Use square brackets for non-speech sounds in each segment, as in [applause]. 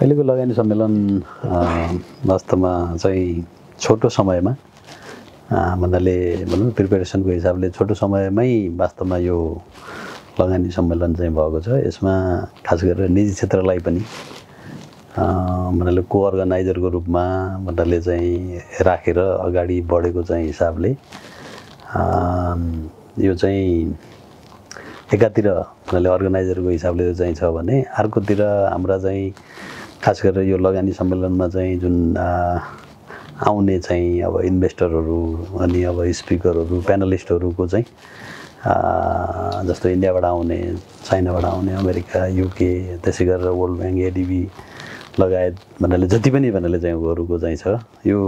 अहिलेको लगानी सम्मेलन वास्तवमा चाहिँ छोटो समयमा भन्नाले भनौँ प्रिपेरेसनको हिसाबले छोटो समयमै वास्तवमा यो लगानी सम्मेलन चाहिँ भएको छ। यसमा खास गरेर निजी क्षेत्रलाई पनि भन्नाले को अर्गनाइजरको रूपमा भन्नाले चाहिँ राखेर अगाडि बढेको चाहिँ हिसाबले यो चाहिँ एकातिर भन्नाले अर्गनाइजरको हिसाबले चाहिँ छ भने अर्कोतिर हाम्रा चाहिँ खास गरेर यो लगानी सम्मेलनमा चाहिँ जुन आउने चाहिँ अब इन्भेस्टरहरू अनि अब स्पिकरहरू प्यानलिस्टहरूको चाहिँ जस्तो इन्डियाबाट आउने चाइनाबाट आउने अमेरिका युके त्यसै गरेर वर्ल्ड ब्याङ्क एडिबी लगायत भन्नाले जति पनि भन्नाले चाहिँ उनीहरूको चाहिँ छ यो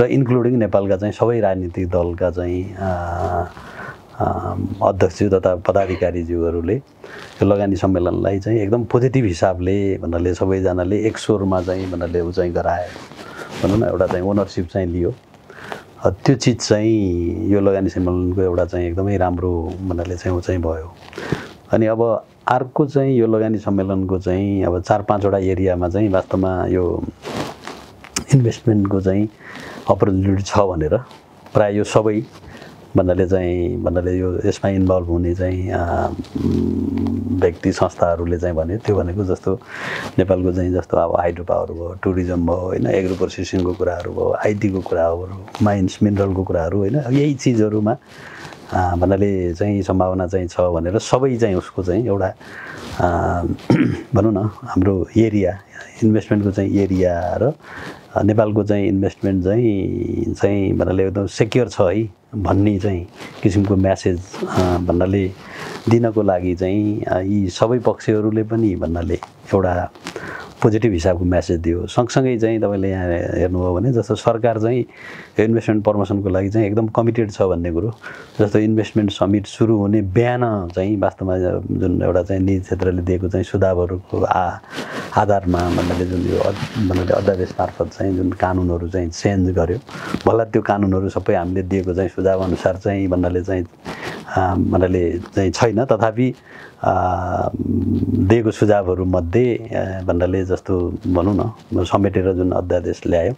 र इन्क्लुडिङ नेपालका चाहिँ सबै राजनीतिक दलका चाहिँ अध्यक्ष तथा पदाधिकारीज्यूहरूले यो लगानी सम्मेलनलाई चाहिँ एकदम पोजिटिभ हिसाबले भन्नाले सबैजनाले एक स्वरमा चाहिँ भन्नाले ऊ चाहिँ गरायो भनौँ न एउटा चाहिँ ओनरसिप चाहिँ लियो। त्यो चिज चाहिँ यो लगानी सम्मेलनको एउटा चाहिँ एकदमै राम्रो भन्नाले चाहिँ ऊ चाहिँ भयो। अनि अब अर्को चाहिँ यो लगानी सम्मेलनको चाहिँ अब चार पाँचवटा एरियामा चाहिँ वास्तवमा यो इन्भेस्टमेन्टको चाहिँ अपर्च्युनिटी छ भनेर प्रायः यो सबै भन्नाले चाहिँ भन्नाले यो यसमा इन्भल्भ हुने चाहिँ व्यक्ति संस्थाहरूले चाहिँ भन्यो त्यो भनेको जस्तो नेपालको चाहिँ जस्तो अब हाइड्रो पावर भयो टुरिज्म भयो होइन एग्रो प्रोसेसिङको कुराहरू भयो आइटीको कुराहरू माइन्स मिनरलको कुराहरू होइन यही चिजहरूमा भन्नाले चाहिँ सम्भावना चाहिँ छ भनेर सबै चाहिँ उसको चाहिँ एउटा भनौँ न हाम्रो एरिया इन्भेस्टमेन्टको चाहिँ एरिया र नेपालको चाहिँ इन्भेस्टमेन्ट चाहिँ चाहिँ भन्नाले एकदम सेक्योर छ है भन्ने चाहिँ किसिमको म्यासेज भन्नाले दिनको लागि चाहिँ यी सबै पक्षहरूले पनि भन्नाले एउटा पोजिटिभ हिसाबको म्यासेज दियो। सँगसँगै चाहिँ तपाईँले यहाँ हेर्नुभयो भने जस्तो सरकार चाहिँ इन्भेस्टमेन्ट प्रमोसनको लागि चाहिँ एकदम कमिटेड छ भन्ने कुरो। जस्तो इन्भेस्टमेन्ट समिट सुरु हुने बिहान चाहिँ वास्तवमा जुन एउटा चाहिँ निजी क्षेत्रले दिएको चाहिँ सुझावहरूको आ आधारमा भन्नाले जुन यो भन्नाले अध्यादेश मार्फत चाहिँ जुन कानुनहरू चाहिँ चेन्ज गर्यो। भला त्यो कानुनहरू सबै हामीले दिएको चाहिँ सुझाव अनुसार चाहिँ भन्नाले चाहिँ भन्नाले चाहिँ छैन। तथापि दिएको सुझावहरूमध्ये भन्नाले जस्तो भनौँ न समेटेर जुन अध्यादेश ल्यायो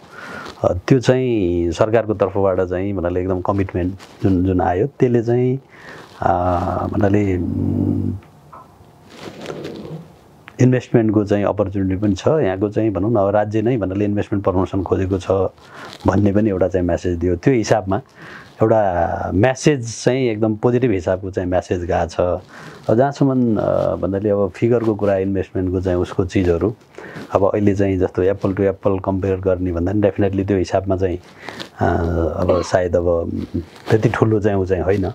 त्यो चाहिँ सरकारको तर्फबाट चाहिँ भन्नाले एकदम कमिटमेन्ट जुन जुन आयो त्यसले चाहिँ भन्नाले इन्भेस्टमेन्टको चाहिँ अपर्च्युनिटी पनि छ यहाँको चाहिँ भनौँ न अब राज्य नै भन्नाले इन्भेस्टमेन्ट प्रमोसन खोजेको छ भन्ने पनि एउटा चाहिँ म्यासेज दियो। त्यो हिसाबमा एउटा म्यासेज चाहिँ एकदम पोजिटिभ हिसाबको चाहिँ म्यासेज गएको छ। अब जहाँसम्म भन्नाले अब फिगरको कुरा इन्भेस्टमेन्टको चाहिँ उसको चिजहरू अब अहिले चाहिँ जस्तो एप्पल टु एप्पल कम्पेयर गर्ने भन्दा पनि डेफिनेटली त्यो हिसाबमा चाहिँ अब सायद अब त्यति ठुलो चाहिँ ऊ चाहिँ होइन।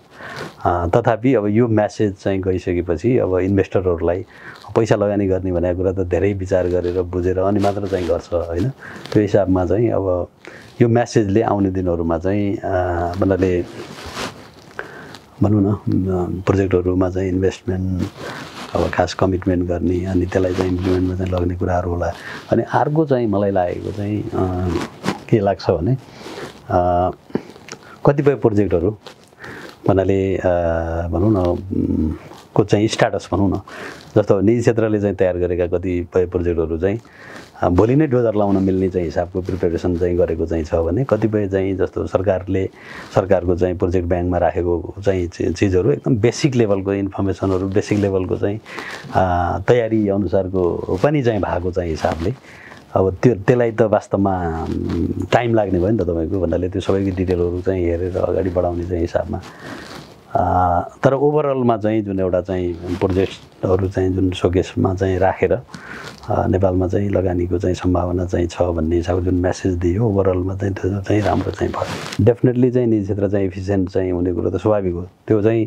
तथापि अब यो म्यासेज चाहिँ गइसकेपछि अब इन्भेस्टरहरूलाई पैसा लगानी गर्ने भनेको कुरा त धेरै विचार गरेर बुझेर अनि मात्र चाहिँ गर्छ होइन। त्यो हिसाबमा चाहिँ अब यो म्यासेजले आउने दिनहरूमा चाहिँ भन्नाले भनौँ न प्रोजेक्टहरूमा चाहिँ इन्भेस्टमेन्ट अब खास कमिटमेन्ट गर्ने अनि त्यसलाई चाहिँ इम्प्लिमेन्टमा चाहिँ लग्ने कुराहरू होला। अनि अर्को चाहिँ मलाई लागेको चाहिँ के लाग्छ भने कतिपय प्रोजेक्टहरू भन्नाले भनौँ न को चाहिँ स्टाटस भनौँ न जस्तो निजी क्षेत्रले चाहिँ तयार गरेका कतिपय प्रोजेक्टहरू चाहिँ भोलि नै डोजर लाउन मिल्ने चाहिँ हिसाबको प्रिपेरेसन चाहिँ गरेको चाहिँ छ भने कतिपय चाहिँ जस्तो सरकारले सरकारको चाहिँ प्रोजेक्ट ब्याङ्कमा राखेको चाहिँ चिजहरू एकदम बेसिक लेभलको इन्फर्मेसनहरू बेसिक लेभलको चाहिँ तयारी अनुसारको पनि चाहिँ भएको चाहिँ हिसाबले अब त्यो त्यसलाई त वास्तवमा टाइम लाग्ने भयो नि त तपाईँको भन्नाले। त्यो सबैको डिटेलहरू चाहिँ हेरेर अगाडि बढाउने चाहिँ हिसाबमा। तर ओभरअलमा चाहिँ जुन एउटा चाहिँ प्रोजेक्टहरू चाहिँ जुन सोकेसमा चाहिँ राखेर नेपालमा चाहिँ लगानीको चाहिँ सम्भावना चाहिँ छ भन्ने हिसाबको जुन म्यासेज दियो ओभरअलमा चाहिँ त्यो चाहिँ राम्रो चाहिँ भयो। डेफिनेटली चाहिँ निजी क्षेत्र चाहिँ इफिसियन्ट चाहिँ हुने कुरो त स्वाभाविक हो। त्यो चाहिँ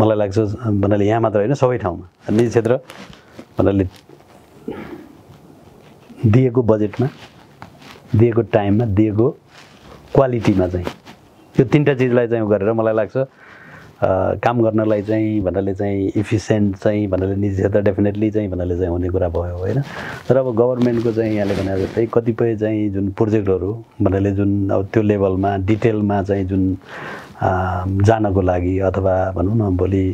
मलाई लाग्छ भन्नाले यहाँ मात्र होइन सबै ठाउँमा। निजी क्षेत्र भन्नाले दिएको बजेटमा दिएको टाइममा दिएको क्वालिटीमा चाहिँ। यो तिनवटा चिजलाई चाहिँ गरेर मलाई लाग्छ काम गर्नलाई चाहिँ भन्नाले चाहिँ इफिसियन्ट चाहिँ भन्नाले निजी क्षेत्र डेफिनेटली चाहिँ भन्नाले चाहिँ हुने कुरा भयो होइन? तर अब गभर्मेन्टको चाहिँ यहाँले भने जस्तै कतिपय चाहिँ जुन प्रोजेक्टहरू भन्नाले जुन अब त्यो लेभलमा डिटेलमा चाहिँ जुन जानको लागि अथवा भनौँ न भोलि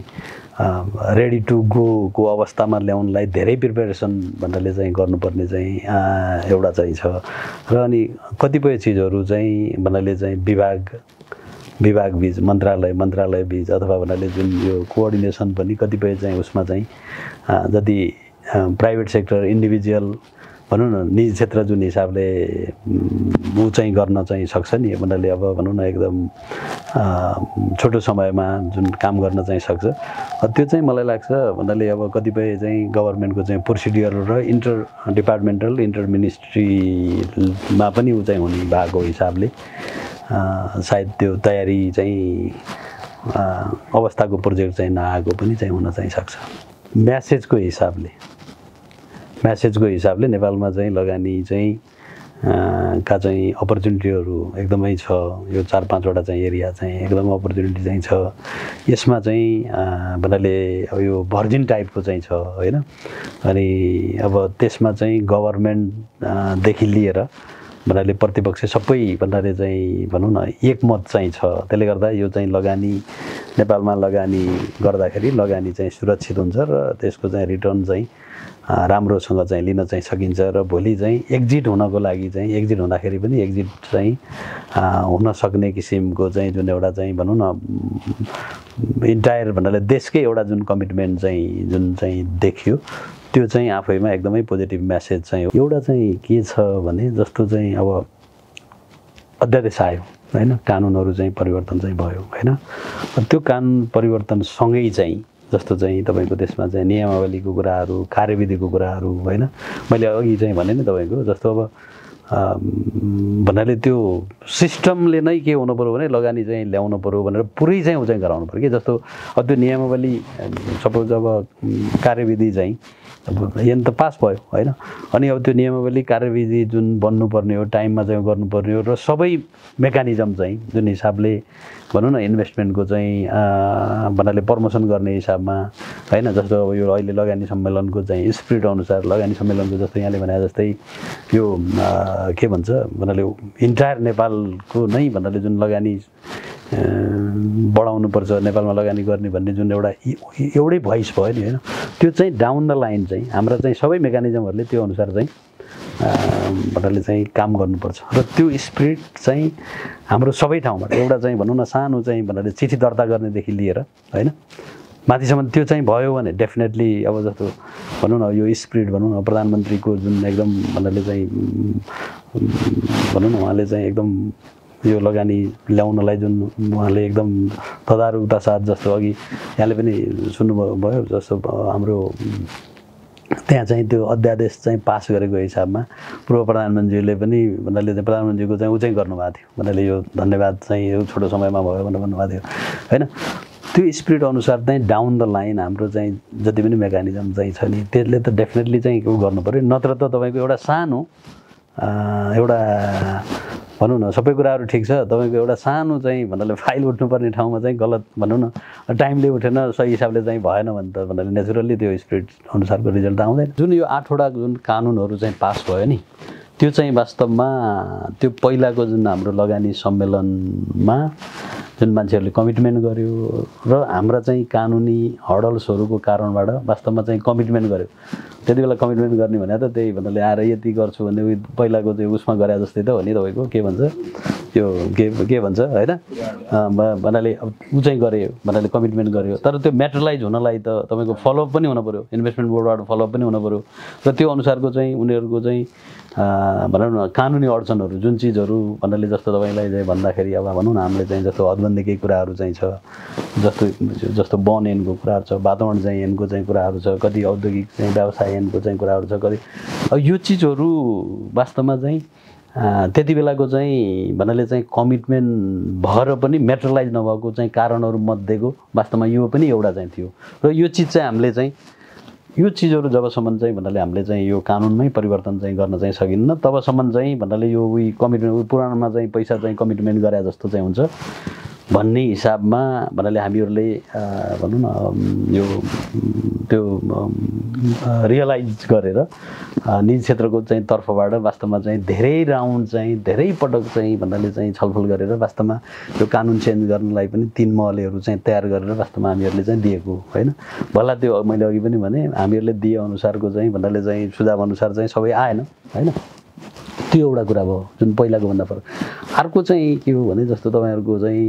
रेडी टु गोको अवस्थामा ल्याउनलाई धेरै प्रिपेरेसन भन्नाले चाहिँ गर्नुपर्ने चाहिँ एउटा चाहिँ छ। र अनि कतिपय चिजहरू चाहिँ भन्नाले चाहिँ विभाग विभाग बिच मन्त्रालय मन्त्रालय बिच अथवा भन्नाले जुन यो कोअर्डिनेसन पनि कतिपय चाहिँ उसमा चाहिँ जति प्राइभेट सेक्टर इन्डिभिजुअल भनौँ न निजी क्षेत्र जुन हिसाबले ऊ चाहिँ गर्न चाहिँ सक्छ नि भन्नाले अब भनौँ न एकदम छोटो समयमा जुन काम गर्न चाहिँ सक्छ। त्यो चाहिँ मलाई लाग्छ भन्नाले अब कतिपय चाहिँ गभर्मेन्टको चाहिँ प्रोसिडियर र इन्टर डिपार्टमेन्टल इन्टर मिनिस्ट्रीमा पनि ऊ चाहिँ हुने भएको हिसाबले सायद त्यो तयारी चाहिँ अवस्थाको प्रोजेक्ट चाहिँ नआएको पनि चाहिँ हुन चाहिँ सक्छ। म्यासेजको हिसाबले। म्यासेजको हिसाबले नेपालमा चाहिँ लगानी चाहिँ का चाहिँ अपर्च्युनिटीहरू एकदमै छ। यो चार पाँचवटा चाहिँ एरिया चाहिँ एकदमै अपर्च्युनिटी चाहिँ छ। यसमा चाहिँ भन्नाले अब यो भर्जिन टाइपको चाहिँ छ होइन? अनि अब त्यसमा चाहिँ गभर्मेन्टदेखि लिएर भन्नाले प्रतिपक्ष सबै भन्नाले चाहिँ भनौँ न एकमत चाहिँ छ। त्यसले गर्दा यो चाहिँ लगानी नेपालमा लगानी गर्दाखेरि लगानी चाहिँ सुरक्षित हुन्छ र त्यसको चाहिँ रिटर्न चाहिँ राम्रोसँग चाहिँ लिन चाहिँ सकिन्छ र भोलि चाहिँ एक्जिट हुनको लागि चाहिँ एक्जिट हुँदाखेरि पनि एक्जिट चाहिँ हुन सक्ने किसिमको चाहिँ जुन एउटा चाहिँ भनौँ न इन्टायर भन्नाले देशकै एउटा जुन कमिटमेन्ट चाहिँ जुन चाहिँ देखियो त्यो चाहिँ आफैमा एकदमै पोजिटिभ म्यासेज चाहिँ एउटा चाहिँ के छ भने जस्तो चाहिँ अब अध्यादेश आयो होइन? कानुनहरू चाहिँ परिवर्तन चाहिँ भयो होइन? त्यो कानुन परिवर्तनसँगै चाहिँ जस्तो चाहिँ तपाईँको त्यसमा चाहिँ नियमावलीको कुराहरू कार्यविधिको कुराहरू होइन। मैले अघि चाहिँ भने नि तपाईँको जस्तो अब भन्नाले त्यो सिस्टमले नै के हुनु पऱ्यो भने लगानी चाहिँ ल्याउनु पऱ्यो भनेर पुरै चाहिँ ऊ चाहिँ गराउनु पऱ्यो कि? जस्तो अब त्यो नियमावली सपोज अब कार्यविधि चाहिँ यहाँ त पास भयो होइन? अनि अब त्यो नियमावली कार्यविधि जुन बन्नुपर्ने हो टाइममा चाहिँ गर्नुपर्ने हो र सबै मेकानिजम चाहिँ जुन हिसाबले भनौँ न इन्भेस्टमेन्टको चाहिँ भन्नाले प्रमोसन गर्ने हिसाबमा होइन? जस्तो अब यो अहिले लगानी सम्मेलनको चाहिँ स्पिरिट अनुसार लगानी सम्मेलनको जस्तो यहाँले भने जस्तै यो के भन्छ भन्नाले इन्टायर नेपालको नै भन्नाले जुन लगानी बढाउनुपर्छ नेपालमा लगानी गर्ने भन्ने जुन एउटा एउटै भोइस भयो नि होइन? त्यो चाहिँ डाउन द लाइन चाहिँ हाम्रा चाहिँ सबै मेकानिजमहरूले त्यो अनुसार चाहिँ भन्नाले चाहिँ काम गर्नुपर्छ। र त्यो स्पिरिट चाहिँ हाम्रो सबै ठाउँबाट एउटा चाहिँ भनौँ न सानो चाहिँ भन्नाले चिठी दर्ता गर्नेदेखि लिएर होइन? माथिसम्म त्यो चाहिँ भयो भने डेफिनेटली अब जस्तो भनौँ न यो स्पिरिट भनौँ न प्रधानमन्त्रीको जुन एकदम भन्नाले चाहिँ भनौँ न उहाँले चाहिँ एकदम यो लगानी ल्याउनलाई जुन उहाँले एकदम तदारुकता साथ जस्तो अघि यहाँले पनि सुन्नुभयो भयो जस्तो हाम्रो त्यहाँ चाहिँ त्यो अध्यादेश चाहिँ पास गरेको हिसाबमा पूर्व प्रधानमन्त्रीले पनि भन्नाले चाहिँ प्रधानमन्त्रीको चाहिँ ऊ चाहिँ गर्नुभएको थियो। भन्नाले यो धन्यवाद चाहिँ यो छोटो समयमा भयो भनेर भन्नुभएको थियो। होइन? त्यो स्पिरिट अनुसार चाहिँ डाउन द लाइन हाम्रो चाहिँ जति पनि मेकानिजम चाहिँ छ नि त्यसले त डेफिनेटली चाहिँ ऊ पऱ्यो नत्र त तपाईँको एउटा सानो एउटा भनौँ न सबै कुराहरू ठिक छ। तपाईँको एउटा सानो चाहिँ भन्नाले फाइल उठ्नुपर्ने ठाउँमा चाहिँ गलत भनौँ न टाइमले उठेन सही हिसाबले चाहिँ भएन भने त भन्नाले नेचुरल्ली त्यो स्पिरिट अनुसारको रिजल्ट आउँदैन। जुन यो आठवटा जुन कानुनहरू चाहिँ पास भयो नि त्यो चाहिँ वास्तवमा त्यो पहिलाको जुन हाम्रो लगानी सम्मेलनमा जुन मान्छेहरूले कमिटमेन्ट गर्यो र हाम्रा चाहिँ कानुनी हडल्सहरूको कारणबाट वास्तवमा चाहिँ कमिटमेन्ट गर्यो। त्यति बेला कमिटमेन्ट गर्ने भने त त्यही भन्नाले आएर यति गर्छु भने उयो पहिलाको चाहिँ उसमा गरे जस्तै त हो नि तपाईँको के भन्छ? त्यो के के भन्छ होइन? भन्नाले अब ऊ चाहिँ गऱ्यो भन्नाले कमिटमेन्ट गर्यो तर त्यो मेटरलाइज हुनलाई त तपाईँको फलोअप पनि हुनु पऱ्यो इन्भेस्टमेन्ट बोर्डबाट फलोअप पनि हुनु पऱ्यो र त्यो अनुसारको चाहिँ उनीहरूको चाहिँ भनौँ न कानुनी अडचनहरू जुन चिजहरू भन्नाले जस्तो तपाईँलाई चाहिँ भन्दाखेरि अब भनौँ न हामीले चाहिँ जस्तो हदबन्दी केही कुराहरू चाहिँ छ जस्तो जस्तो वन एनको कुराहरू छ वातावरण चाहिँ एनको चाहिँ कुराहरू छ कति औद्योगिक चाहिँ व्यवसाय एनको चाहिँ कुराहरू छ कति अब यो चिजहरू वास्तवमा चाहिँ त्यति बेलाको चाहिँ भन्नाले चाहिँ कमिटमेन्ट भएर पनि मेटरलाइज नभएको चाहिँ कारणहरू मध्येको वास्तवमा यो पनि एउटा चाहिँ थियो। र यो चिज चाहिँ हामीले चाहिँ यो चिजहरू जबसम्म चाहिँ भन्नाले हामीले चाहिँ यो कानुनमै परिवर्तन चाहिँ गर्न चाहिँ सकिन्न तबसम्म चाहिँ भन्नाले यो उयो कमिटमेन्ट पुरानोमा चाहिँ पैसा चाहिँ कमिटमेन्ट गरे जस्तो चाहिँ हुन्छ। भन्ने हिसाबमा भन्नाले हामीहरूले भनौँ न यो त्यो रियलाइज गरेर निजी क्षेत्रको चाहिँ तर्फबाट वास्तवमा चाहिँ धेरै राउन्ड चाहिँ धेरै पटक चाहिँ भन्नाले चाहिँ छलफल गरेर वास्तवमा यो कानुन चेन्ज गर्नलाई पनि तिन महलेहरू चाहिँ तयार गरेर वास्तवमा हामीहरूले चाहिँ दिएको होइन? भला त्यो मैले अघि पनि भने हामीहरूले दिए अनुसारको चाहिँ भन्नाले चाहिँ सुझाव अनुसार चाहिँ सबै आएन होइन? त्यो एउटा कुरा भयो जुन पहिलाको भन्दा फरक। अर्को चाहिँ के हो भने जस्तो तपाईँहरूको चाहिँ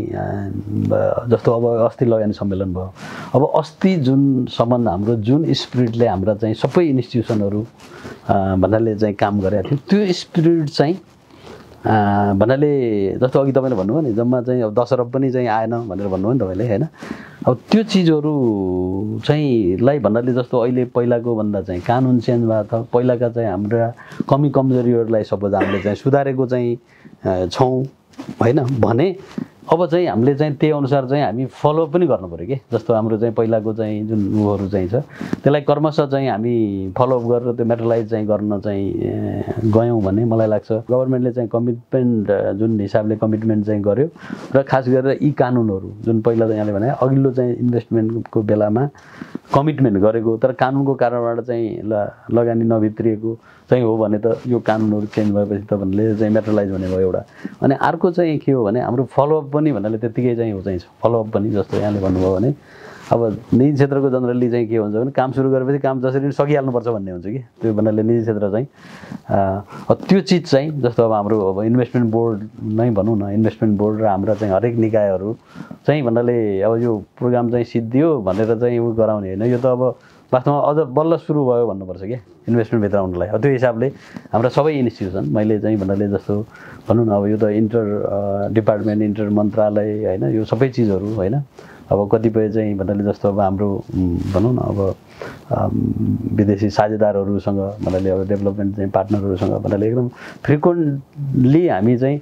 जस्तो अब अस्ति लगानी सम्मेलन भयो। अब अस्ति जुनसम्म हाम्रो जुन स्पिरिटले हाम्रा चाहिँ सबै इन्स्टिट्युसनहरू भन्नाले चाहिँ काम गरेका थियो त्यो स्पिरिट चाहिँ भन्नाले जस्तो अघि तपाईँले भन्नुभयो नि जम्मा चाहिँ अब दस पनि चाहिँ आएन भनेर भन्नुभयो नि तपाईँले होइन? अब त्यो चिजहरू चाहिँ लाई भन्नाले जस्तो अहिले पहिलाको भन्दा चाहिँ कानुन चेन्ज भएको छ। पहिलाका चाहिँ हाम्रा कमी कमजोरीहरूलाई सपोज हामीले चाहिँ सुधारेको चाहिँ छौँ होइन? भने अब चाहिँ हामीले चाहिँ त्यही अनुसार चाहिँ हामी फलो पनि गर्नु पऱ्यो कि। जस्तो हाम्रो चाहिँ पहिलाको चाहिँ जुन उहरू चाहिँ छ त्यसलाई क्रमशः चाहिँ हामी फलोअप गरेर त्यो मेटरलाइज चाहिँ गर्न चाहिँ गयौँ भने मलाई लाग्छ। गभर्मेन्टले चाहिँ कमिटमेन्ट जुन हिसाबले कमिटमेन्ट चाहिँ गर्यो र खास गरेर यी कानुनहरू जुन पहिला त यहाँले भने अघिल्लो चाहिँ इन्भेस्टमेन्टको बेलामा कमिटमेन्ट गरेको तर कानुनको कारणबाट चाहिँ ल लगानी नभित्रिएको चाहिँ हो भने त यो कानुनहरू चेन्ज भएपछि त भन्ने चाहिँ मेटरलाइज भने भयो एउटा। अनि अर्को चाहिँ के हो भने हाम्रो फलोअप पनि भन्नाले त्यत्तिकै चाहिँ हो चाहिँ। फलोअप पनि जस्तो यहाँले भन्नुभयो भने। अब निजी क्षेत्रको जनरली चाहिँ के हुन्छ भने काम सुरु गरेपछि काम जसरी सकिहाल्नुपर्छ भन्ने हुन्छ कि। त्यो भन्नाले निजी क्षेत्र चाहिँ त्यो चिज चाहिँ जस्तो अब हाम्रो अब इन्भेस्टमेन्ट बोर्ड नै भनौँ न इन्भेस्टमेन्ट बोर्ड र हाम्रा चाहिँ हरेक निकायहरू चाहिँ भन्नाले अब यो प्रोग्राम चाहिँ सिद्धियो भनेर चाहिँ उ गराउने होइन। यो त अब वास्तवमा अझ बल्ल सुरु भयो भन्नुपर्छ क्या इन्भेस्टमेन्टभित्र आउनुलाई। त्यो हिसाबले हाम्रा सबै इन्स्टिट्युसन मैले चाहिँ भन्नाले जस्तो भनौँ न अब यो त इन्टर डिपार्टमेन्ट इन्टर मन्त्रालय होइन यो सबै चिजहरू होइन। अब कतिपय चाहिँ भन्नाले जस्तो अब हाम्रो भनौँ न अब विदेशी साझेदारहरूसँग भन्नाले अब डेभलपमेन्ट चाहिँ पार्टनरहरूसँग भन्नाले एकदम फ्रिक्वेन्टली हामी चाहिँ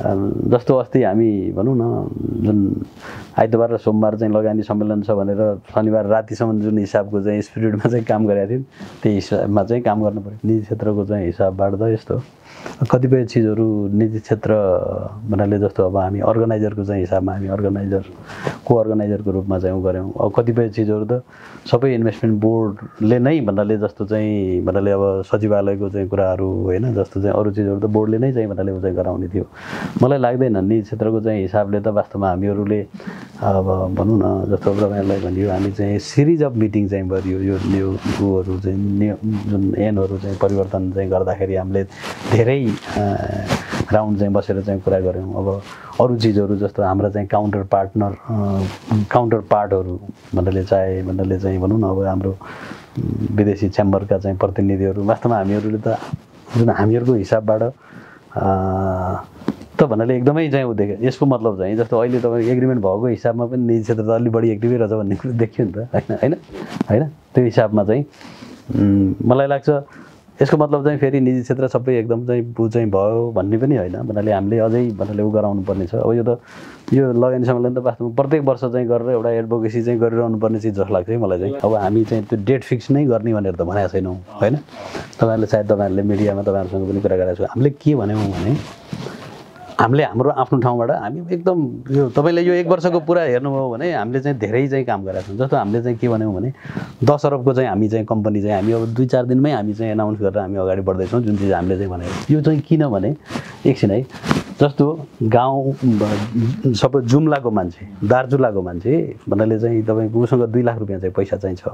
जस्तो अस्ति हामी भनौँ न जुन आइतबार र सोमबार चाहिँ लगानी सम्मेलन छ भनेर शनिबार रातिसम्म जुन हिसाबको चाहिँ स्पिरिटमा चाहिँ काम गरेका थियौँ त्यही हिसाबमा चाहिँ काम गर्नु पऱ्यो। निजी क्षेत्रको चाहिँ हिसाबबाट त यस्तो कतिपय चिजहरू निजी क्षेत्र भन्नाले जस्तो अब हामी अर्गनाइजरको चाहिँ हिसाबमा हामी अर्गनाइजर को अर्गनाइजरको रूपमा चाहिँ उ गऱ्यौँ। अब कतिपय चिजहरू त सबै इन्भेस्टमेन्ट बोर्डले नै भन्नाले जस्तो चाहिँ भन्नाले अब सचिवालयको चाहिँ कुराहरू होइन जस्तो चाहिँ अरू चिजहरू त बोर्डले नै चाहिँ भन्नाले उ चाहिँ गराउने थियो। मलाई लाग्दैन निजी क्षेत्रको चाहिँ हिसाबले त वास्तवमा हामीहरूले अब भनौँ न जस्तो तपाईँहरूलाई भनियो हामी चाहिँ सिरिज अफ मिटिङ चाहिँ गरियो। यो उहरू चाहिँ जुन एनहरू चाहिँ परिवर्तन चाहिँ गर्दाखेरि हामीले धेरै राउन्ड चाहिँ बसेर चाहिँ कुरा गऱ्यौँ। अब अरू चिजहरू जस्तो हाम्रा चाहिँ काउन्टर पार्टनर काउन्टर पार्टहरू भन्नाले चाहे भन्नाले चाहिँ भनौँ न अब हाम्रो विदेशी च्याम्बरका चाहिँ प्रतिनिधिहरू वास्तवमा हामीहरूले त जुन हामीहरूको हिसाबबाट त भन्नाले एकदमै चाहिँ उ देख्यो। यसको मतलब चाहिँ जस्तो अहिले तपाईँको एग्रिमेन्ट भएको हिसाबमा पनि निजी क्षेत्र त अलिक बढी एक्टिभै रहेछ भन्ने कुरो देखियो नि त। होइन? होइन? होइन? त्यो हिसाबमा चाहिँ मलाई लाग्छ यसको मतलब चाहिँ फेरि निजी क्षेत्र सबै एकदम चाहिँ बु चाहिँ भयो भन्ने पनि होइन। भन्नाले हामीले अझै भन्नाले उ गराउनु पर्ने छ। अब यो त यो लगानी सम्मेलन त वास्तवमा प्रत्येक वर्ष चाहिँ गरेर एउटा एडभोकेसी चाहिँ गरिरहनु पर्ने चिज जस्तो लाग्छ है मलाई चाहिँ। अब हामी चाहिँ त्यो डेट फिक्स नै गर्ने भनेर त भनेको छैनौँ होइन? तपाईँहरूले सायद तपाईँहरूले मिडियामा तपाईँहरूसँग पनि कुरा गरेको हामीले के भन्यौँ भने हामीले हाम्रो आफ्नो ठाउँबाट हामी एकदम यो तपाईँले यो एक वर्षको पुरा हेर्नुभयो भने हामीले चाहिँ धेरै चाहिँ काम गरेका छौँ। जस्तो हामीले चाहिँ के भन्यौँ भने दस अरबको चाहिँ हामी चाहिँ कम्पनी चाहिँ हामी अब दुई चार दिनमै हामी चाहिँ एनाउन्स गरेर हामी अगाडि बढ्दैछौँ जुन चिज हामीले चाहिँ भनेको। यो चाहिँ किनभने एकछिन है जस्तो गाउँ सबै जुम्लाको मान्छे दार्जुलाको मान्छे भन्नाले चाहिँ तपाईँको उसँग दुई लाख रुपियाँ चाहिँ पैसा चाहिँ छ।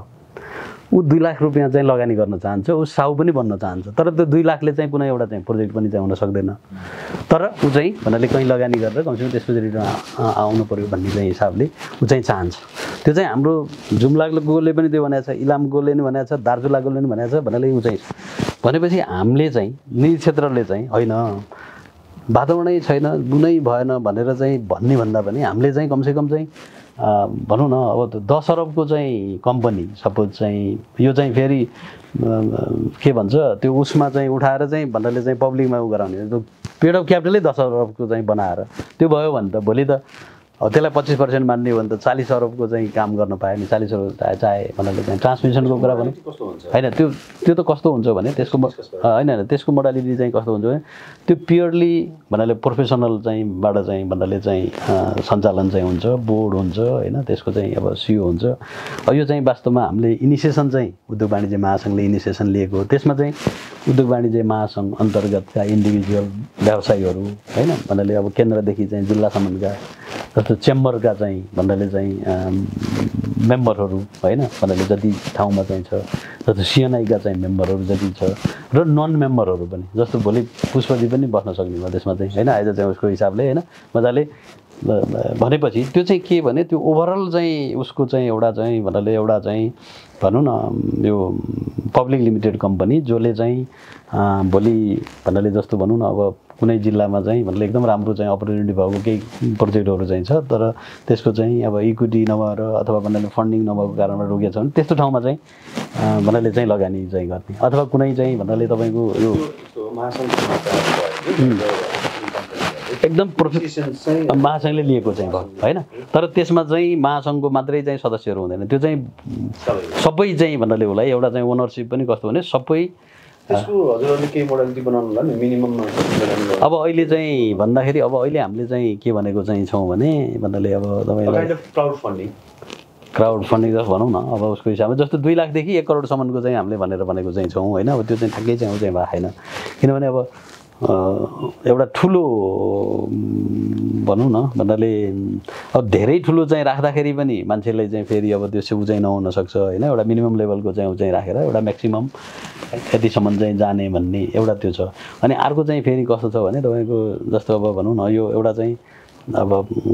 ऊ दुई लाख रुपियाँ चाहिँ लगानी गर्न चाहन्छ ऊ साउ पनि बन्न चाहन्छ। तर त्यो दुई लाखले चाहिँ कुनै एउटा चाहिँ प्रोजेक्ट पनि चाहिँ हुन सक्दैन। तर ऊ चाहिँ भन्नाले कहीँ लगानी गरेर कमसेकम त्यसपछि रिटर्न आउनु पऱ्यो भन्ने चाहिँ हिसाबले ऊ चाहिँ चाहन्छ। त्यो चाहिँ हाम्रो जुम्लाकोले पनि त्यो भनेको छ इलामकोले पनि भनेको छ दार्जुलाकोले पनि भनेको छ भन्नाले ऊ चाहिँ भनेपछि हामीले चाहिँ निजी क्षेत्रले चाहिँ होइन वातावरणै छैन बुनै भएन भनेर चाहिँ भन्ने भन्दा पनि हामीले चाहिँ कमसेकम चाहिँ भनौँ न अब दस अरबको चाहिँ कम्पनी सपोज चाहिँ यो चाहिँ फेरि के भन्छ त्यो उसमा चाहिँ उठाएर चाहिँ भन्नाले चाहिँ पब्लिकमा उ गराउने। पेड अफ क्यापिटलै दस अरबको चाहिँ बनाएर। त्यो भयो भने त भोलि त त्यसलाई पच्चिस पर्सेन्ट मान्ने हो भने त चालिस अरबको चाहिँ काम गर्न पायो नि चालिस अरब चाहे चाहे भन्नाले चाहिँ ट्रान्समिसनको कुरा भनौँ। होइन त्यो त्यो त कस्तो हुन्छ भने त्यसको होइन होइन त्यसको मोडालिटी चाहिँ कस्तो हुन्छ भने त्यो प्योरली भन्नाले प्रोफेसनल चाहिँ बाट चाहिँ भन्नाले चाहिँ सञ्चालन चाहिँ हुन्छ बोर्ड हुन्छ होइन त्यसको चाहिँ अब सिओ हुन्छ। यो चाहिँ वास्तवमा हामीले इनिसिएसन चाहिँ उद्योग वाणिज्य महासङ्घले इनिसिएसन लिएको हो। त्यसमा चाहिँ उद्योग वाणिज्य महासङ्घ अन्तर्गतका इन्डिभिजुअल व्यवसायीहरू होइन भन्नाले अब केन्द्रदेखि चाहिँ जिल्लासम्मका जस्तो चेम्बरका चाहिँ भन्नाले चाहिँ मेम्बरहरू होइन भन्नाले जति ठाउँमा चाहिँ छ जस्तो सिएनआईका चाहिँ मेम्बरहरू जति छ र नन मेम्बरहरू पनि जस्तो भोलि पुष्पजी पनि बस्न सक्ने भयो त्यसमा चाहिँ होइन? आज चाहिँ उसको हिसाबले होइन? मजाले भनेपछि त्यो चाहिँ के भने त्यो ओभरअल चाहिँ उसको चाहिँ एउटा चाहिँ भन्नाले एउटा चाहिँ भनौँ न यो पब्लिक लिमिटेड कम्पनी जसले चाहिँ भोलि भन्नाले जस्तो भनौँ न अब कुनै जिल्लामा चाहिँ भन्नाले एकदम राम्रो चाहिँ अपर्च्युनिटी भएको केही प्रोजेक्टहरू चाहिँ छ। तर त्यसको चाहिँ अब इक्विटी नभएर अथवा भन्नाले फन्डिङ नभएको कारणबाट रोकिएको छ भने त्यस्तो ठाउँमा चाहिँ भन्नाले चाहिँ लगानी चाहिँ गर्ने। अथवा कुनै चाहिँ भन्नाले तपाईँको यो एकदम प्रोफे डिसिसन चाहिँ महासङ्घले लिएको चाहिँ भयो होइन? तर त्यसमा चाहिँ महासङ्घको मात्रै चाहिँ सदस्यहरू हुँदैन। त्यो चाहिँ सबै। चाहिँ भन्नाले होला एउटा चाहिँ ओनरसिप पनि कस्तो भने सबै त्यसको हजुरहरूले केही मोडालिटी बनाउनु होला नि मिनिमम अब अहिले चाहिँ भन्दाखेरि अब अहिले हामीले चाहिँ के भनेको चाहिँ छौँ भने भन्नाले अब तपाईँलाई क्राउड फन्डिङ क्राउड फन्डिङ जस्तो भनौँ न अब उसको हिसाबमा जस्तो दुई लाखदेखि एक करोडसम्मको चाहिँ हामीले भनेर भनेको चाहिँ छौँ होइन? अब त्यो चाहिँ ठ्याक्कै चाहिँ चाहिँ भएको छैन किनभने अब एउटा ठुलो भनौँ न भन्नाले अब धेरै ठुलो चाहिँ राख्दाखेरि पनि मान्छेलाई चाहिँ फेरि अब त्यो चाहिँ नहुन सक्छ होइन? एउटा मिनिमम लेभलको चाहिँ चाहिँ राखेर एउटा म्याक्सिमम् यतिसम्म चाहिँ जाने भन्ने एउटा त्यो छ। अनि अर्को चाहिँ फेरि कस्तो छ भने तपाईँको जस्तो अब भनौँ न यो एउटा चाहिँ अब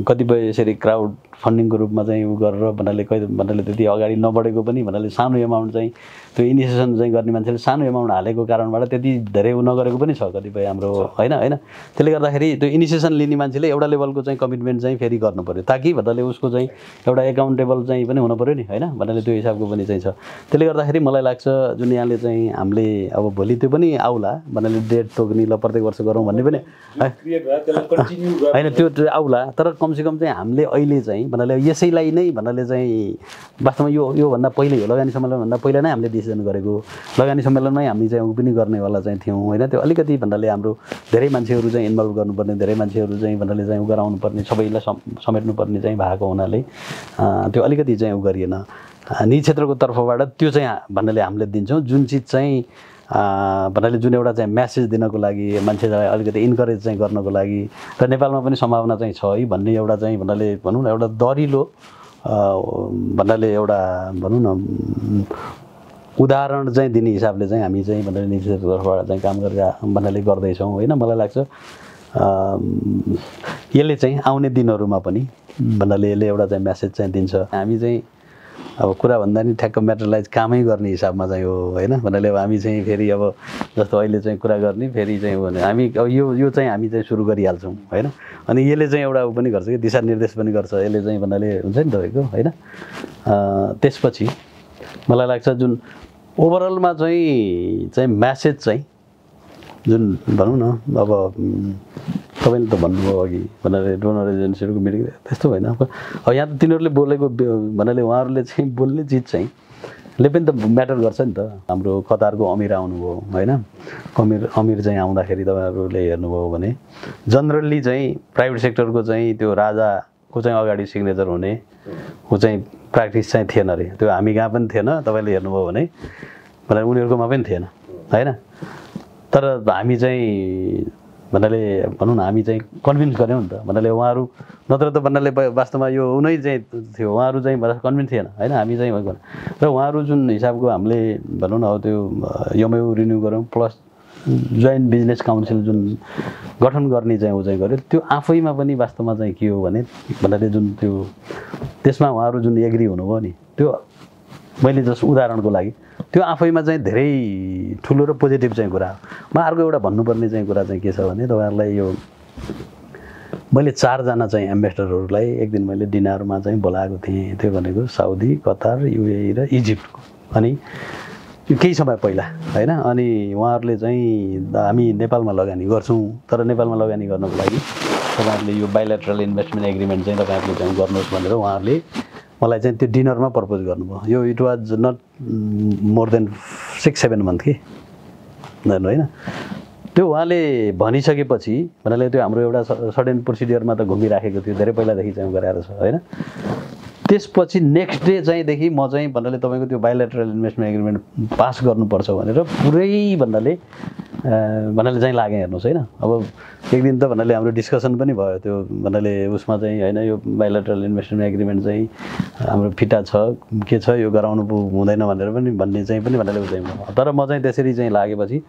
कतिपय यसरी क्राउड फन्डिङको रूपमा चाहिँ उ गरेर भन्नाले कहिले भन्नाले त्यति अगाडि नबढेको पनि भन्नाले सानो एमाउन्ट चाहिँ त्यो इनिसिएसन चाहिँ गर्ने मान्छेले सानो एमाउन्ट हालेको कारणबाट त्यति धेरै उ नगरेको पनि छ कतिपय हाम्रो होइन होइन। त्यसले गर्दाखेरि त्यो इनिसिएसन लिने मान्छेले एउटा लेभलको चाहिँ कमिटमेन्ट चाहिँ फेरि गर्नु पऱ्यो ताकि भन्नाले उसको चाहिँ एउटा एकाउन्टेबल चाहिँ पनि हुनु पऱ्यो नि होइन? भन्नाले त्यो हिसाबको पनि चाहिँ छ। त्यसले गर्दाखेरि मलाई लाग्छ जुन यहाँले चाहिँ हामीले अब भोलि त्यो पनि आउला भन्नाले डेट तोक्ने ल प्रत्येक वर्ष गरौँ भन्ने पनि [laughs] होइन त्यो आउला तर कमसेकम चाहिँ हामीले अहिले चाहिँ भन्नाले यसैलाई नै भन्नाले चाहिँ वास्तवमा यो योभन्दा पहिले हो लगानी सम्मेलनभन्दा पहिला नै हामीले डिसिजन गरेको लगानी सम्मेलनमै हामी चाहिँ उ पनि गर्नेवाला चाहिँ थियौँ होइन? त्यो अलिकति भन्नाले हाम्रो धेरै मान्छेहरू चाहिँ इन्भल्भ गर्नुपर्ने धेरै मान्छेहरू चाहिँ भन्नाले चाहिँ उ गराउनु पर्ने सबैलाई सम समेट्नुपर्ने चाहिँ भएको हुनाले त्यो अलिकति चाहिँ उ गरिएन। निजी क्षेत्रको तर्फबाट त्यो चाहिँ भन्नाले हामीले दिन्छौँ। जुन चिज चाहिँ भन्नाले जुन एउटा चाहिँ म्यासेज दिनको लागि मान्छेलाई अलिकति इन्करेज चाहिँ गर्नको लागि र नेपालमा पनि सम्भावना चाहिँ छ है भन्ने एउटा चाहिँ भन्नाले भनौँ न एउटा दरिलो भन्नाले एउटा भनौँ न उदाहरण चाहिँ दिने हिसाबले चाहिँ हामी चाहिँ भन्नाले निजी क्षेत्रतर्फबाट चाहिँ काम गरेर भन्नाले गर्दैछौँ होइन मलाई लाग्छ। यसले चाहिँ आउने दिनहरूमा पनि भन्नाले यसले एउटा चाहिँ म्यासेज चाहिँ दिन्छ। हामी चाहिँ अब कुरा भन्दा नि ठ्याक्क म्याटरलाइज कामै गर्ने हिसाबमा चाहिँ हो होइन? भन्नाले अब हामी चाहिँ फेरि अब जस्तो अहिले चाहिँ कुरा गर्ने फेरि चाहिँ भने हामी अब यो यो चाहिँ हामी चाहिँ सुरु गरिहाल्छौँ होइन? अनि यसले चाहिँ एउटा ऊ पनि गर्छ कि दिशानिर्देश पनि गर्छ। यसले चाहिँ भन्नाले हुन्छ नि तपाईँको होइन? त्यसपछि मलाई लाग्छ जुन ओभरअलमा चाहिँ चाहिँ म्यासेज चाहिँ जुन भनौँ न अब तपाईँले त भन्नुभयो अघि भन्नाले डोनर एजेन्सीहरूको मिटिङ त्यस्तो होइन अब यहाँ त तिनीहरूले बोलेको भन्नाले उहाँहरूले चाहिँ बोल्ने चिज चाहिँ ले पनि त म्याटर गर्छ नि त हाम्रो कतारको अमिर आउनुभयो होइन अमिर अमिर चाहिँ आउँदाखेरि तपाईँहरूले हेर्नुभयो भने जनरल्ली चाहिँ प्राइभेट सेक्टरको चाहिँ त्यो राजाको चाहिँ अगाडि सिग्नेचर हुने ऊ चाहिँ प्र्याक्टिस चाहिँ थिएन अरे त्यो हामी कहाँ पनि थिएन तपाईँले हेर्नुभयो भने भन्नाले उनीहरूकोमा पनि थिएन होइन तर हामी चाहिँ भन्नाले भनौँ न हामी चाहिँ कन्भिन्स गऱ्यौँ नि त। भन्नाले उहाँहरू नत्र त भन्नाले वास्तवमा यो उनै चाहिँ थियो। उहाँहरू चाहिँ कन्भिन्स थिएन होइन? हामी चाहिँ र उहाँहरू जुन हिसाबको हामीले भनौँ न अब त्यो यमयु रिन्यू गऱ्यौँ प्लस जोइन्ट बिजनेस काउन्सिल जुन गठन गर्ने चाहिँ ऊ चाहिँ गर्यो त्यो आफैमा पनि वास्तवमा चाहिँ के हो भने भन्नाले जुन त्यो त्यसमा उहाँहरू जुन एग्री हुनुभयो नि त्यो मैले जस उदाहरणको लागि त्यो आफैमा चाहिँ धेरै ठुलो र पोजिटिभ चाहिँ कुरा हो। म अर्को एउटा भन्नुपर्ने चाहिँ कुरा चाहिँ के छ भने तपाईँहरूलाई यो मैले चारजना चाहिँ एम्बेसडरहरूलाई एक दिन मैले डिनरमा चाहिँ बोलाएको थिएँ त्यो भनेको साउदी कतार युएई र इजिप्टको। अनि केही समय पहिला होइन? अनि उहाँहरूले चाहिँ हामी नेपालमा लगानी गर्छौँ तर नेपालमा लगानी गर्नको लागि तपाईँहरूले यो बाइलेटरल इन्भेस्टमेन्ट एग्रिमेन्ट चाहिँ तपाईँहरूले चाहिँ गर्नुहोस् भनेर उहाँहरूले मलाई चाहिँ त्यो डिनरमा प्रपोज गर्नुभयो। यो it was not more than six seven month कि? होइन? त्यो उहाँले भनिसकेपछि भन्नाले त्यो हाम्रो एउटा सडन प्रोसिडियरमा त घुमिराखेको थियो धेरै पहिलादेखि चाहिँ गराएर छ होइन? त्यसपछि नेक्स्ट डे चाहिँदेखि म चाहिँ भन्नाले तपाईँको त्यो बायोलेटरल इन्भेस्टमेन्ट एग्रिमेन्ट पास गर्नुपर्छ भनेर पुरै भन्नाले भन्नाले चाहिँ लागेँ हेर्नुहोस् होइन अब एक दिन त भन्नाले हाम्रो डिस्कसन पनि भयो त्यो भन्नाले उसमा चाहिँ होइन यो बायोलेटरल इन्भेस्टमेन्ट एग्रिमेन्ट चाहिँ हाम्रो फिटा छ के छ यो गराउनु हुँदैन भनेर पनि भन्ने चाहिँ पनि भन्नाले भयो। तर म चाहिँ त्यसरी चाहिँ लागेपछि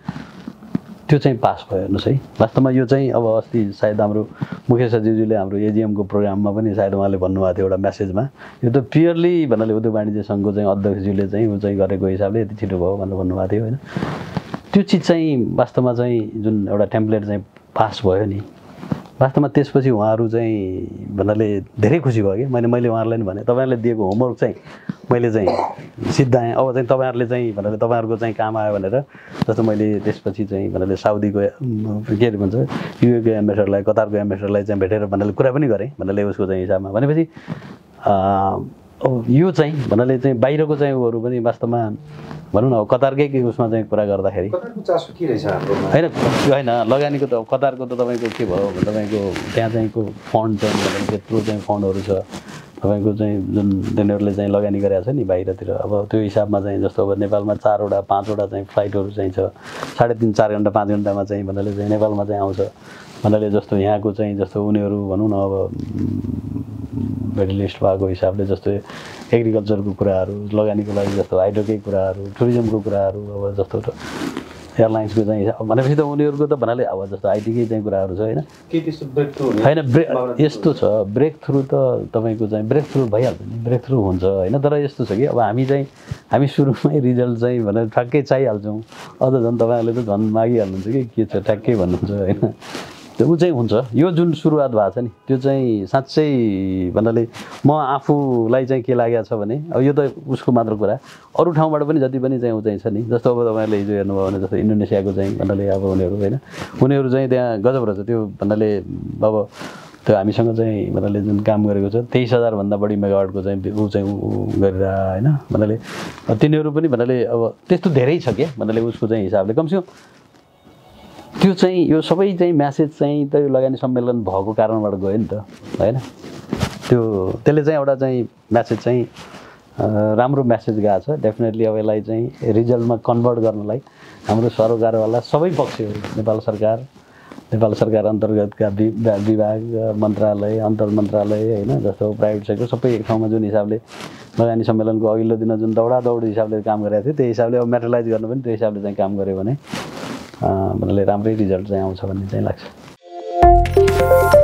त्यो चाहिँ पास भयो हेर्नुहोस् है। वास्तवमा यो चाहिँ अब अस्ति सायद हाम्रो मुख्य सचिवज्यूले हाम्रो एजिएमको प्रोग्राममा पनि सायद उहाँले भन्नुभएको थियो एउटा म्यासेजमा यो त प्योरली भन्नाले उद्योग वाणिज्य सङ्घको चाहिँ अध्यक्षज्यूले चाहिँ ऊ चाहिँ गरेको हिसाबले यति छिटो भयो भनेर भन्नुभएको थियो होइन। त्यो चिज चाहिँ वास्तवमा चाहिँ जुन एउटा टेम्प्लेट चाहिँ पास भयो नि वास्तवमा त्यसपछि उहाँहरू चाहिँ भन्नाले धेरै खुसी भयो कि। मैले मैले उहाँहरूलाई पनि भने तपाईँहरूले दिएको होमवर्क चाहिँ मैले चाहिँ सिद्धाएँ अब चाहिँ तपाईँहरूले चाहिँ भन्नाले तपाईँहरूको चाहिँ काम आयो भनेर जस्तो मैले त्यसपछि चाहिँ भन्नाले साउदीको के अरे भन्छ युएको एम्बेसडरलाई कतारको एम्बेसडरलाई चाहिँ भेटेर भन्नाले कुरा पनि गरेँ। भन्नाले उसको चाहिँ हिसाबमा भनेपछि यो चाहिँ भन्नाले चाहिँ बाहिरको चाहिँ उहरू पनि वास्तवमा भनौँ न अब कतारकै उसमा चाहिँ कुरा गर्दाखेरि। होइन होइन लगानीको त कतारको त तपाईँको के भयो तपाईँको त्यहाँ चाहिँको फन्ड चाहिँ त्यत्रो चाहिँ फन्डहरू छ। तपाईँको चाहिँ जुन तिनीहरूले चाहिँ लगानी गरेको छ नि बाहिरतिर अब त्यो हिसाबमा चाहिँ जस्तो अब नेपालमा चारवटा पाँचवटा चाहिँ फ्लाइटहरू चाहिँ छ। साढे तिन चार घन्टा पाँच घन्टामा चाहिँ भन्नाले चाहिँ नेपालमा चाहिँ आउँछ। भन्नाले जस्तो यहाँको चाहिँ जस्तो उनीहरू भनौँ न अब मेडलिस्ट भएको हिसाबले जस्तो एग्रिकल्चरको कुराहरू लगानीको लागि जस्तो हाइड्रोकै कुराहरू टुरिज्मको कुराहरू अब जस्तो एयरलाइन्सको चाहिँ भनेपछि त उनीहरूको त भन्नाले अब जस्तो आइटीकै चाहिँ कुराहरू छ होइन। होइन ब्रेक यस्तो छ ब्रेक थ्रु त तपाईँको चाहिँ ब्रेक थ्रु भइहाल्छ नि ब्रेक थ्रु हुन्छ होइन तर यस्तो छ कि अब हामी चाहिँ हामी सुरुमै रिजल्ट चाहिँ भनेर ठ्याक्कै चाहिहाल्छौँ। अझ झन् तपाईँहरूले त झन् मागिहाल्नुहुन्छ कि के छ ठ्याक्कै भन्नुहुन्छ होइन। त्यो ऊ चाहिँ हुन्छ। यो जुन सुरुवात भएको छ नि त्यो चाहिँ साँच्चै भन्नाले म आफूलाई चाहिँ के लागेको छ भने अब यो त उसको मात्र कुरा। अरू ठाउँबाट पनि जति पनि चाहिँ ऊ चाहिँ छ नि जस्तो अब तपाईँहरूले हिजो हेर्नुभयो भने जस्तो इन्डोनेसियाको चाहिँ भन्नाले अब उनीहरू होइन उनीहरू चाहिँ त्यहाँ गजब रहेछ। त्यो भन्नाले अब त्यो हामीसँग चाहिँ भन्नाले जुन काम गरेको छ तेइस हजारभन्दा बढी मेगावाटको चाहिँ ऊ चाहिँ ऊ गरेर होइन भन्नाले। तिनीहरू पनि भन्नाले अब त्यस्तो धेरै छ क्या भन्नाले उसको चाहिँ हिसाबले। कमसेकम त्यो चाहिँ यो सबै चाहिँ म्यासेज चाहिँ त यो लगानी सम्मेलन भएको कारणबाट गयो नि त होइन? त्यो त्यसले चाहिँ एउटा चाहिँ म्यासेज चाहिँ राम्रो म्यासेज गएको छ। डेफिनेटली अब यसलाई चाहिँ रिजल्टमा कन्भर्ट गर्नलाई हाम्रो सरकारवाला सबै पक्षहरू नेपाल सरकार नेपाल सरकार अन्तर्गतका विभाग मन्त्रालय अन्तर मन्त्रालय होइन जस्तो प्राइभेट सेक्टर सबै एक ठाउँमा जुन हिसाबले लगानी सम्मेलनको अघिल्लो दिन जुन दौडा दौड हिसाबले काम गरेको थियो त्यही हिसाबले अब मेटलाइज गर्न पनि त्यो हिसाबले चाहिँ काम गऱ्यो भने भन्नाले राम्रै रिजल्ट चाहिँ आउँछ भन्ने चाहिँ लाग्छ।